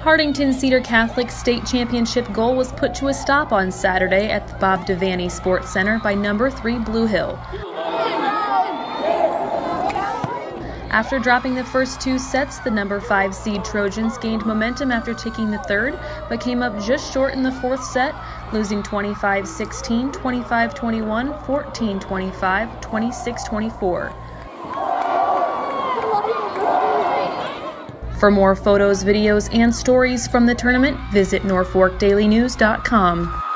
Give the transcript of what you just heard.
Hartington Cedar Catholic State Championship goal was put to a stop on Saturday at the Bob Devaney Sports Center by number 3 Blue Hill. After dropping the first two sets, the number 5 seed Trojans gained momentum after taking the third, but came up just short in the fourth set, losing 25 16, 25 21, For more photos, videos, and stories from the tournament, visit NorfolkDailyNews.com.